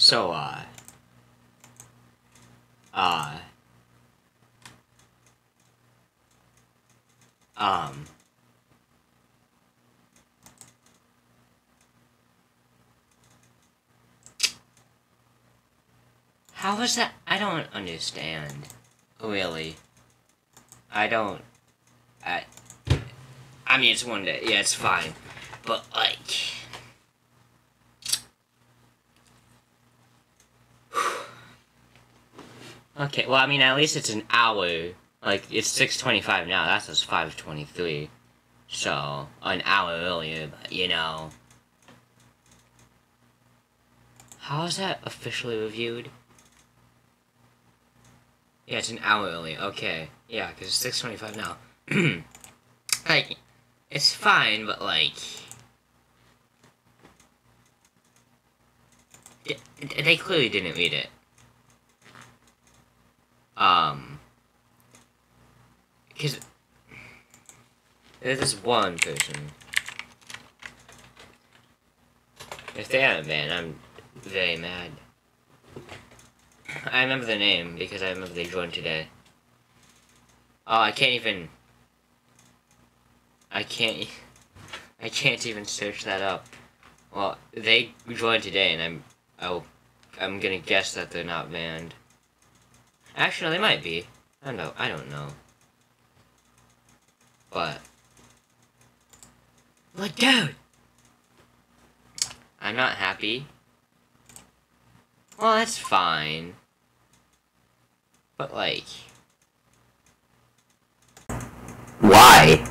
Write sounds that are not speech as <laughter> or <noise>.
So, uh... Uh... Um... How is that? I don't understand. Really. I don't... I... I mean, it's one day. Yeah, it's fine. But, like... okay, well, I mean, at least it's an hour. Like, it's 6.25 now. That's just 5.23. So, an hour earlier, but, you know... How is that officially reviewed? Yeah, it's an hour early. Okay. Yeah, because it's 6.25 now. <clears throat> like, it's fine, but like... They clearly didn't read it. Um... Because... There's one person. If they haven't been, I'm very mad. I remember the name because I remember they joined today. Oh, I can't even. I can't. <laughs> I can't even search that up. Well, they joined today, and I'm. Oh, I'm gonna guess that they're not banned. Actually, no, they might be. I don't know. I don't know. But. But dude! I'm not happy. Well, that's fine. But like... Why?